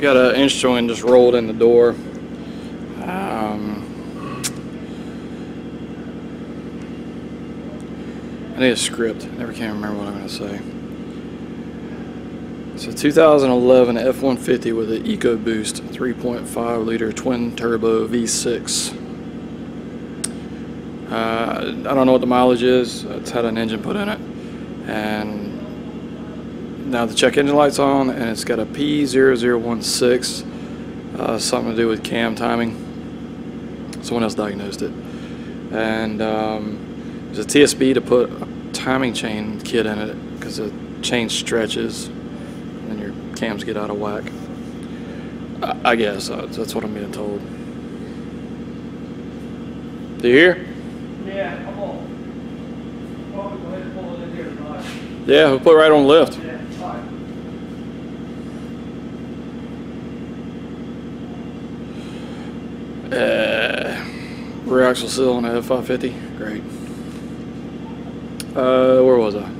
got an inch joint just rolled in the door. Um, I need a script. I never can remember what I'm going to say. It's a 2011 F-150 with an EcoBoost 3.5 liter twin turbo V6. Uh, I don't know what the mileage is. It's had an engine put in it. And now the check engine light's on and it's got a P0016, uh, something to do with cam timing. Someone else diagnosed it. And um, there's a TSB to put a timing chain kit in it because the chain stretches and your cams get out of whack. I, I guess uh, that's what I'm being told. Do you hear? Yeah, come on. Probably go ahead and pull it in here tonight. Yeah, we'll put it right on the lift. Yeah, all right. Uh, rear axle seal on a F550. Great. Uh, where was I?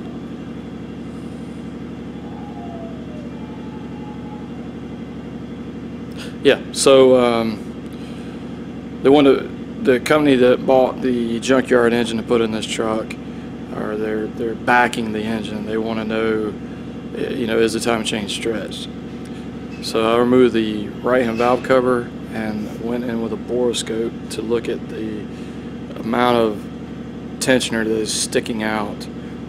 Yeah, so um, the one that, the company that bought the junkyard engine to put in this truck, or they're they're backing the engine. They want to know, eh, you know, is the time chain stretched? So I removed the right hand valve cover and went in with a borescope to look at the amount of tensioner that is sticking out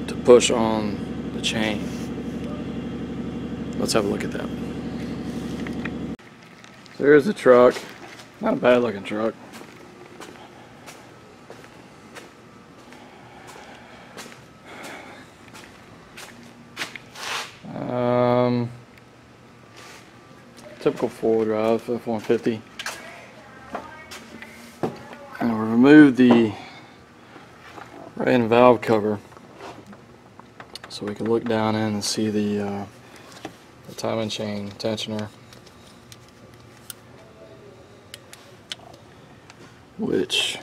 to push on the chain. Let's have a look at that. There's the truck. Not a bad looking truck. Um, typical four-wheel drive F-150. Removed the right valve cover so we can look down in and see the, uh, the timing chain tensioner. Which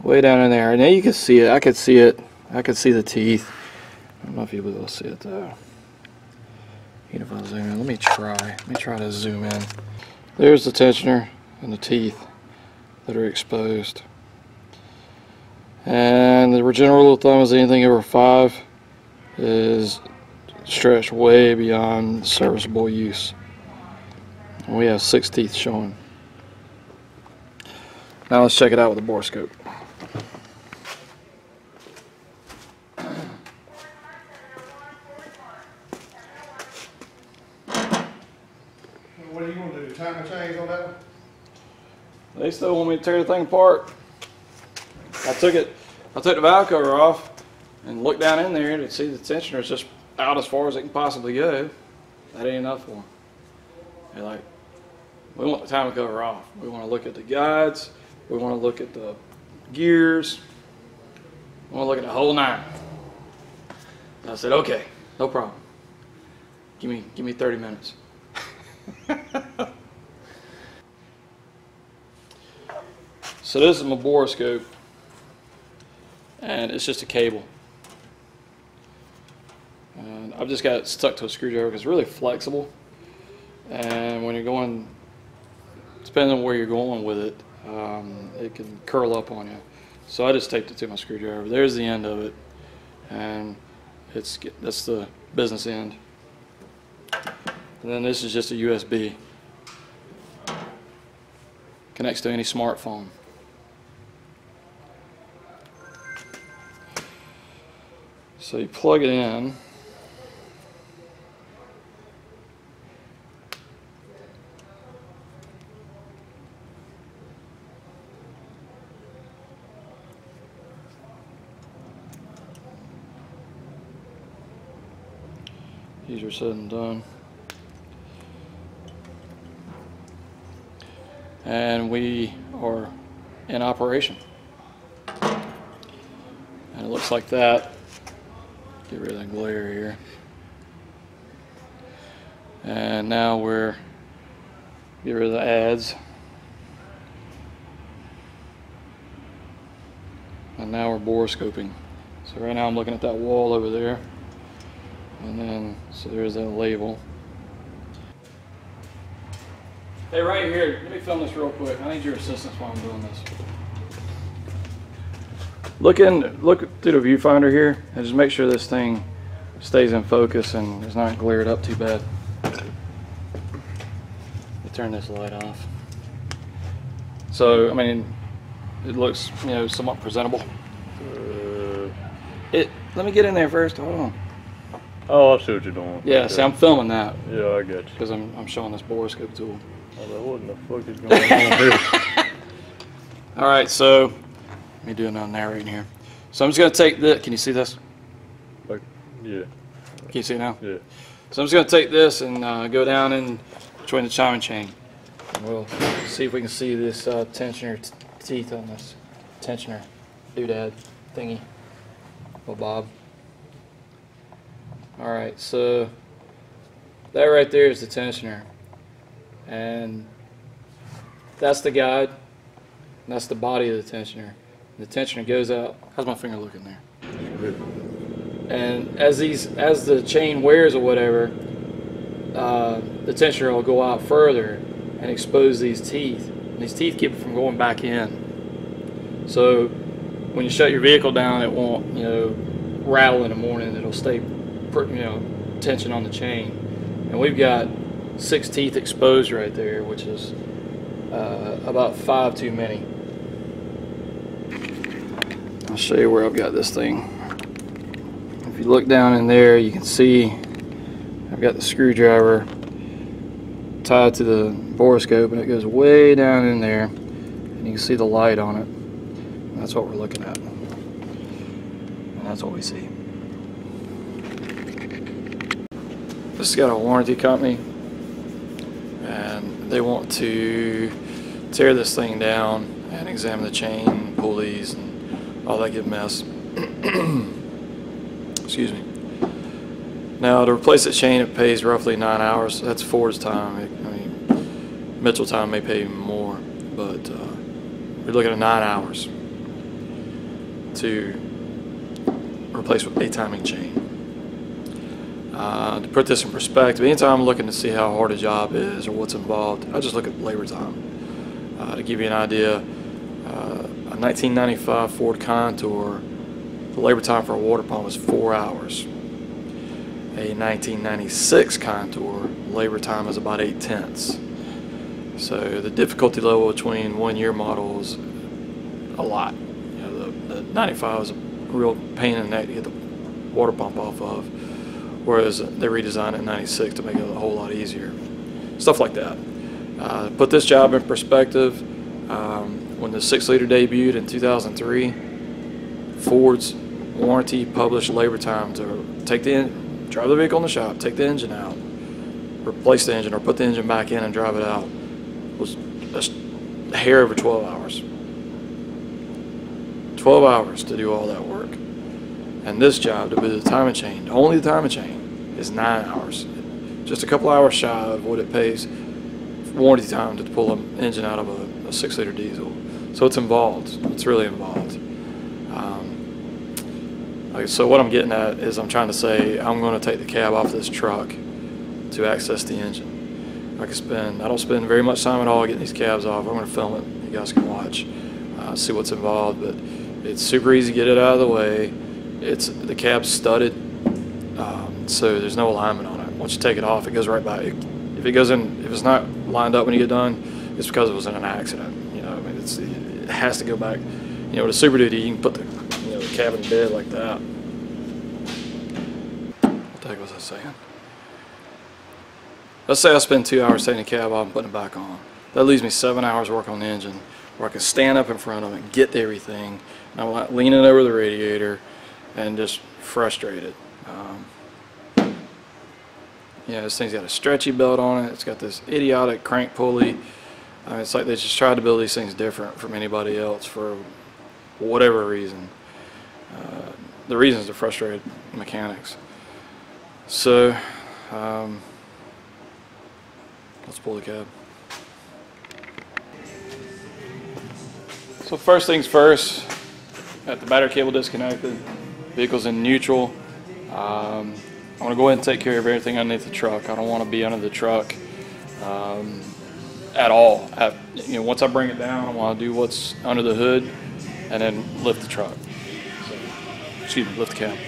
way down in there. Now you can see it. I could see it. I could see the teeth. I don't know if you'll be able to see it though. Even if I zoom in, let me try. Let me try to zoom in. There's the tensioner and the teeth that are exposed. And the general rule of thumb is anything over five is stretched way beyond serviceable use. And we have six teeth showing. Now let's check it out with the borescope. What are you gonna do, timing chain on that one? They still want me to tear the thing apart. I took it, I took the valve cover off and looked down in there to see the tensioner is just out as far as it can possibly go. That ain't enough for them. They're like, we want the timing cover off. We want to look at the guides. We want to look at the gears. We want to look at the whole nine. And I said, okay, no problem. Give me, give me 30 minutes. So this is my borescope, and it's just a cable. And I've just got it stuck to a screwdriver because it's really flexible. And when you're going, depending on where you're going with it, um, it can curl up on you. So I just taped it to my screwdriver. There's the end of it, and it's that's the business end. And then this is just a USB. Connects to any smartphone. So you plug it in. Easier said than done. And we are in operation. And it looks like that. Get rid of that glare here. And now we're get rid of the ads. And now we're borescoping. So right now I'm looking at that wall over there. And then, so there's that label. Hey, right here, let me film this real quick. I need your assistance while I'm doing this. Look in, look through the viewfinder here, and just make sure this thing stays in focus and is not glared up too bad. Let me turn this light off. So, I mean, it looks, you know, somewhat presentable. Uh, It. Let me get in there first. Hold on. oh, I'll see what you're doing. Yeah, see, I'm filming that Yeah, I got you. because I'm, I'm showing this borescope tool. Like, what in the fuck is going on here? All right, so me do another narrating here. So I'm just gonna take this. Can you see this? Like, yeah, Can you see it now? yeah. So I'm just gonna take this and uh, go down in between the timing chain. And we'll see if we can see this uh, tensioner teeth on this tensioner doodad thingy. Well, Bob. All right, so that right there is the tensioner, and that's the guide. And that's the body of the tensioner. The tensioner goes out. How's my finger looking there? And as these, as the chain wears or whatever, uh, the tensioner will go out further and expose these teeth. And these teeth keep it from going back in. So when you shut your vehicle down, it won't, you know, rattle in the morning. It'll stay, you know, tension on the chain. And we've got six teeth exposed right there, which is uh, about five too many. I'll show you where I've got this thing. If you look down in there, you can see I've got the screwdriver tied to the borescope and it goes way down in there and you can see the light on it. And that's what we're looking at. And that's what we see. This has got a warranty company and they want to tear this thing down and examine the chain, pulleys, and all that good mess. Excuse me. Now to replace the chain, it pays roughly nine hours. That's Ford's time. I mean, Mitchell time may pay more, but uh, we're looking at nine hours to replace a timing chain. Uh, to put this in perspective, anytime I'm looking to see how hard a job is or what's involved, I just look at labor time. Uh, to give you an idea, uh, a 1995 Ford Contour, the labor time for a water pump was four hours. A 1996 Contour, labor time is about eight tenths. So the difficulty level between one year models a lot. You know, the, the 95 was a real pain in the neck to get the water pump off of, whereas they redesigned it in 96 to make it a whole lot easier. Stuff like that. Uh, put this job in perspective, um, when the 6 liter debuted in 2003, Ford's warranty published labor time to take the en- drive the vehicle in the shop, take the engine out, replace the engine, or put the engine back in and drive it out was a hair over 12 hours. 12 hours to do all that work. And this job, to do the timing chain, only the timing chain, is nine hours. Just a couple hours shy of what it pays warranty time to pull an engine out of a, a six liter diesel. So it's involved. It's really involved. Um, so what I'm getting at is I'm trying to say I'm going to take the cab off this truck to access the engine. I can spend, I don't spend very much time at all getting these cabs off. I'm going to film it. You guys can watch, uh, see what's involved. But it's super easy to get it out of the way. It's the cab's studded, um, so there's no alignment on it. Once you take it off, it goes right back. If it goes in, if it's not lined up when you get done, it's because it was in an accident. You know, I mean, it's it has to go back. You know, with a Super Duty, you can put the you know the cab in bed like that. What the heck was I saying? Let's say I spend two hours taking the cab off and putting it back on. That leaves me seven hours work on the engine, where I can stand up in front of it and get everything. And I'm like leaning over the radiator and just frustrated. Um, you know, this thing's got a stretchy belt on it. It's got this idiotic crank pulley. Mean, it's like they just tried to build these things different from anybody else for whatever reason. Uh, the reasons are frustrated mechanics. So, um, let's pull the cab. So first things first, got the battery cable disconnected, vehicle's in neutral. Um, I'm gonna go ahead and take care of everything underneath the truck. I don't wanna be under the truck. Um, at all. I, you know, once I bring it down, I want to do what's under the hood, and then lift the truck. So, excuse me, lift the cab.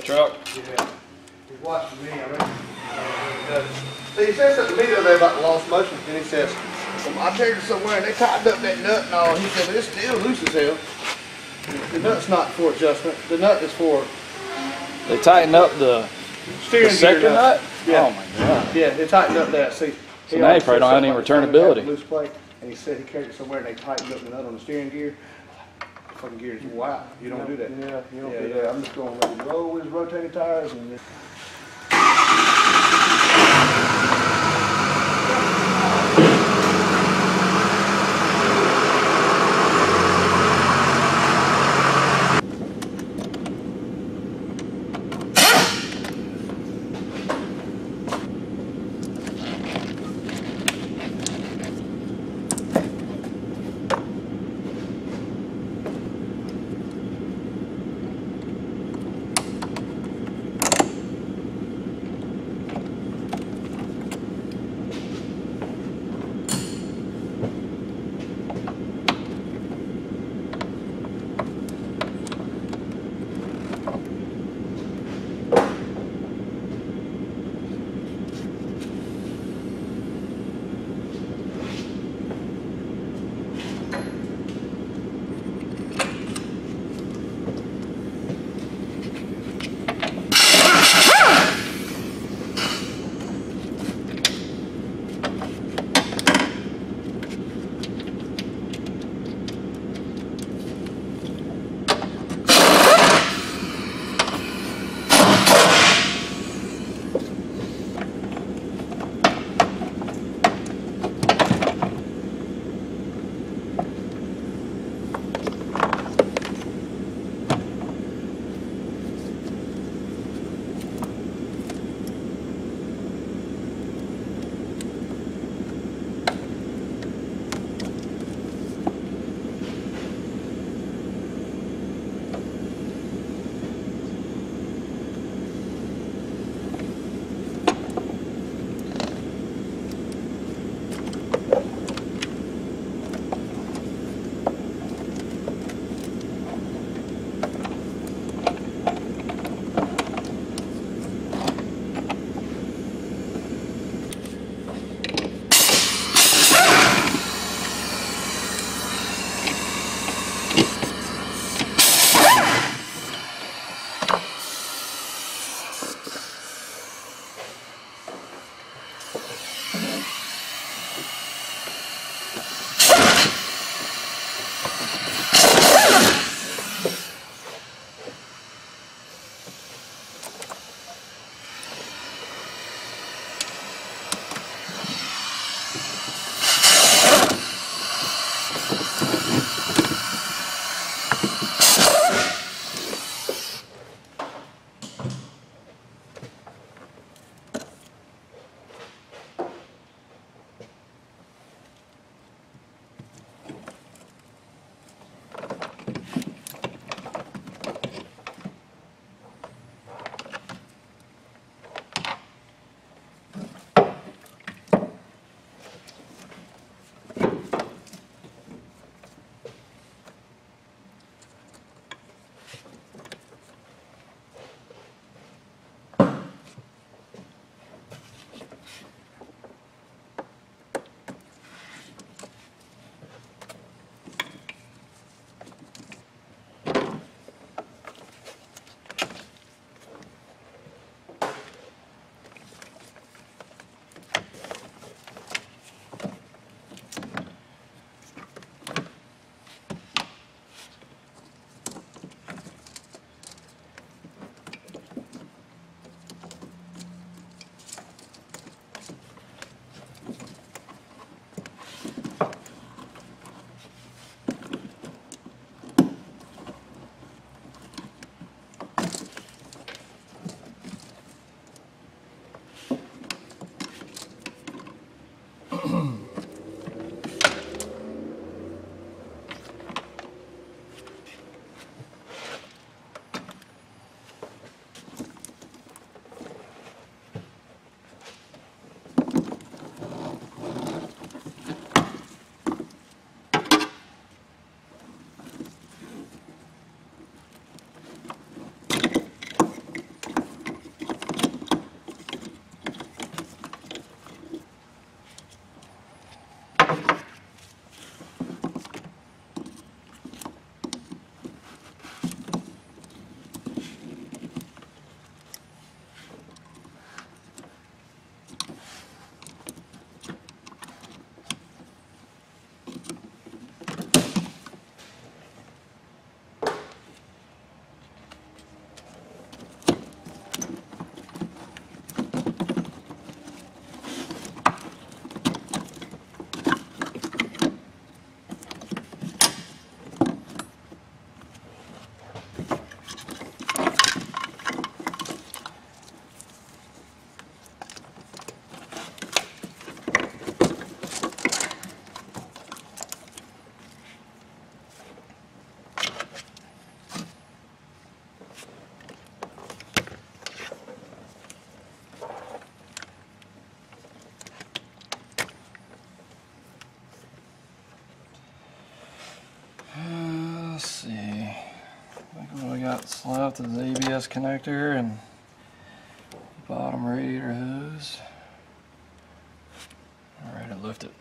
That truck? Yeah. He's watching me, I reckon. He said something to me the other day about the lost motion, and he says, well, I take it somewhere and they tightened up that nut and all. He said, it's still loose as hell. The nut's not for adjustment. The nut is for They tighten up the, steering the sector gear nut? Yeah. Oh my god. Yeah, they tightened up that, see. So he now you probably don't have any something about the returnability. Loose plate, and he said he carried it somewhere and they tightened up the nut on the steering gear. Fucking gear is wow, you don't do that. Yeah, you don't do that. I'm just going to let it roll with his rotating tires and left is the ABS connector and bottom radiator hose. Alright, I lift it.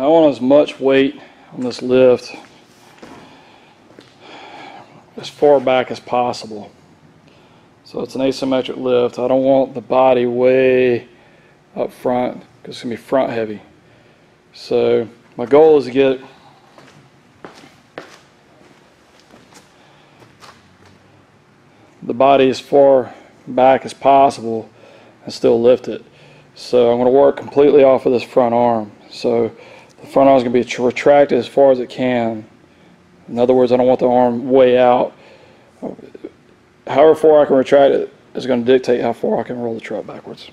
I want much weight on this lift as far back as possible. So it's an asymmetric lift. I don't want the body way up front because it's going to be front heavy. So my goal is to get the body as far back as possible and still lift it. So I'm going to work completely off of this front arm. So the front arm is going to be retracted as far as it can. In other words, I don't want the arm way out. However far I can retract it is going to dictate how far I can roll the truck backwards.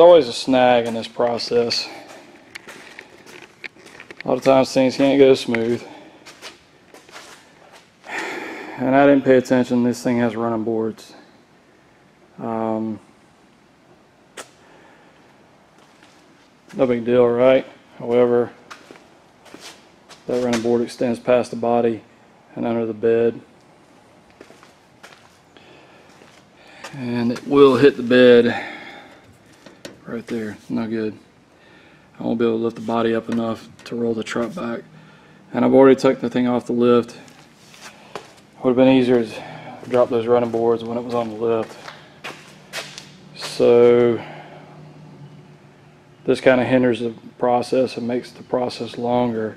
Always a snag in this process. A lot of times things can't go smooth. And I didn't pay attention, this thing has running boards. Um, no big deal, right? However, that running board extends past the body and under the bed. And it will hit the bed right there. No good. I won't be able to lift the body up enough to roll the truck back. And I've already took the thing off the lift. Would have been easier to drop those running boards when it was on the lift. So this kind of hinders the process and makes the process longer.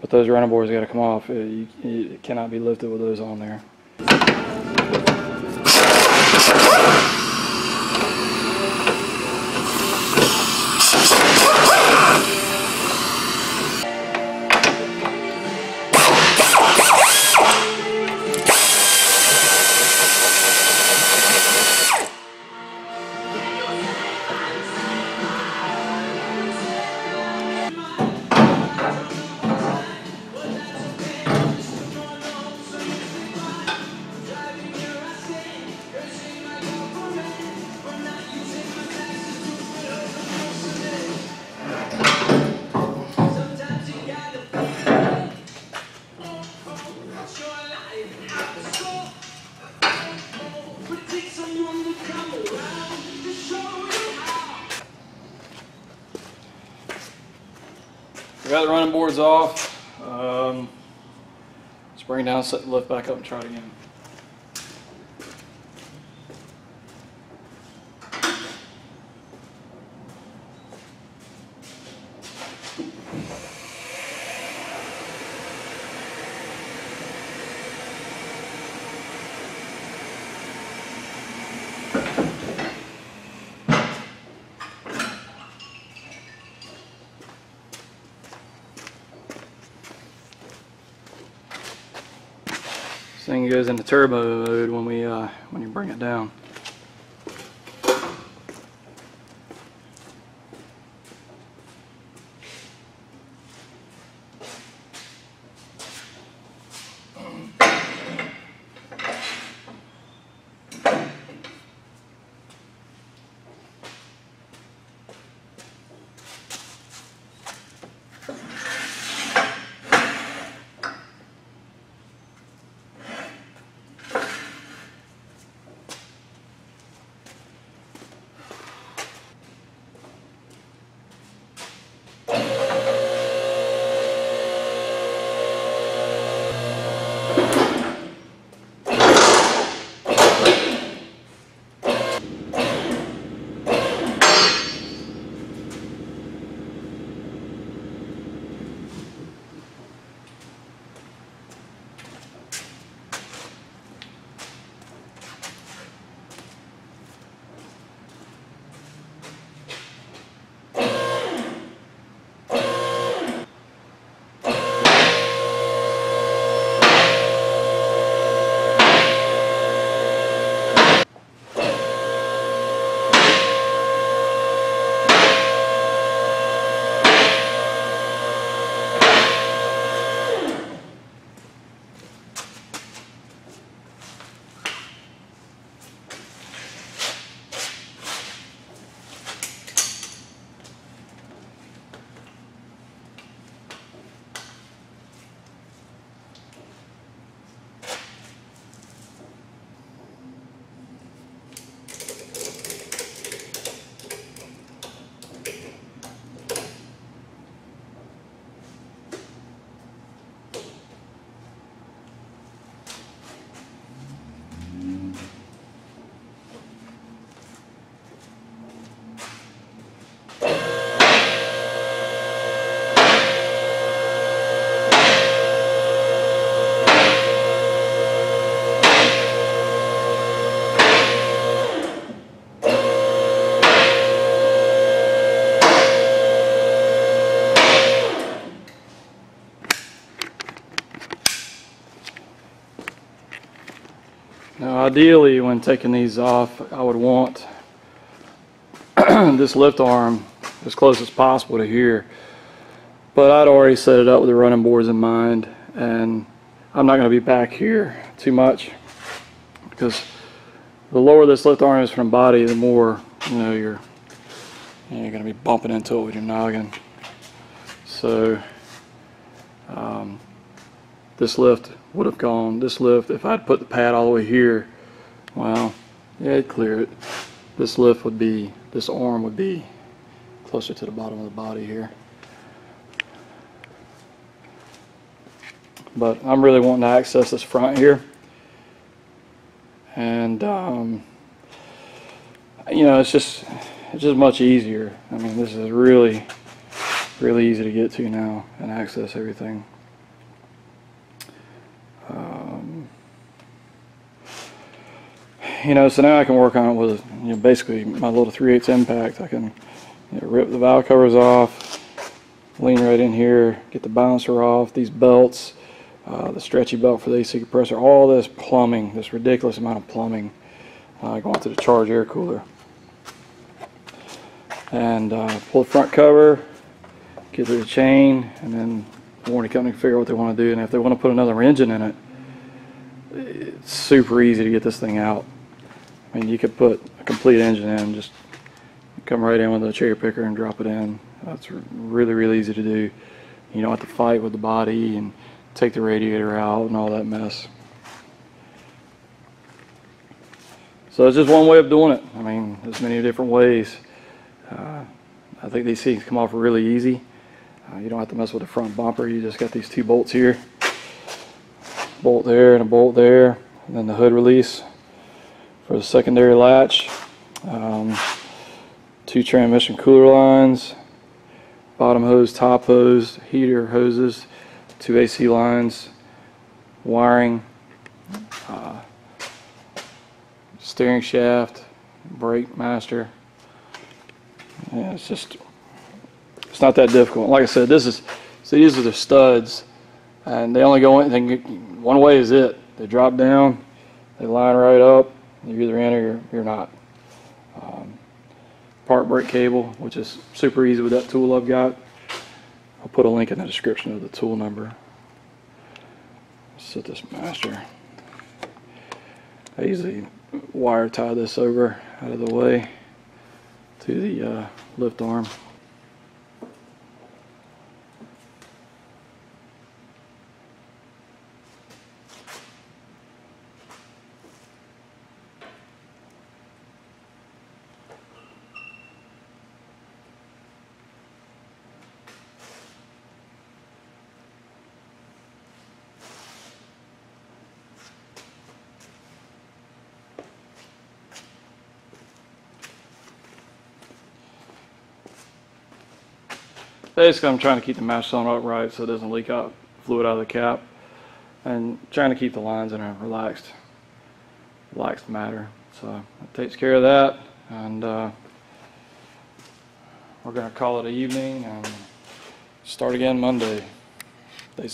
But those running boards got to come off. It, it cannot be lifted with those on there. Off. Um, bring it down, set the lift back up and try it again. Thing goes into turbo mode when we uh, when you bring it down. Now ideally, when taking these off, I would want this lift arm as close as possible to here. But I'd already set it up with the running boards in mind, and I'm not going to be back here too much because the lower this lift arm is from body, the more you know you're you're going to be bumping into it with your noggin. So um, this lift would have gone. This lift, if I'd put the pad all the way here, well, yeah, it'd clear it. This lift would be, this arm would be closer to the bottom of the body here. But I'm really wanting to access this front here. And, um, you know, it's just, it's just much easier. I mean, this is really, really easy to get to now and access everything. You know, so now I can work on it with, you know, basically my little 3 8 impact. I can you know, rip the valve covers off, lean right in here, get the balancer off, these belts, uh, the stretchy belt for the AC compressor, all this plumbing, this ridiculous amount of plumbing uh, going to the charge air cooler. And uh, pull the front cover, get to the chain, and then the warranty company can figure out what they want to do. And if they want to put another engine in it, it's super easy to get this thing out. I mean, you could put a complete engine in, just come right in with a cherry picker and drop it in. That's really, really easy to do. You don't have to fight with the body and take the radiator out and all that mess. So it's just one way of doing it. I mean, there's many different ways. Uh, I think these things come off really easy. Uh, you don't have to mess with the front bumper. You just got these two bolts here. Bolt there and a bolt there. And then the hood release for the secondary latch. Um, two transmission cooler lines. Bottom hose, top hose, heater hoses, two AC lines, wiring, uh, steering shaft, brake master. Yeah, it's just, it's not that difficult. Like I said, this is, so these are the studs, and they only go in, they one way is it. They drop down, they line right up, you're either in or you're, you're not. Um, Park brake cable, which is super easy with that tool I've got. I'll put a link in the description of the tool number. Set this master. I usually wire tie this over out of the way to the uh, lift arm. Basically, I'm trying to keep the mash zone upright so it doesn't leak out fluid out of the cap, and trying to keep the lines in a relaxed, relaxed matter. So it takes care of that, and uh, we're gonna call it an evening and start again Monday. They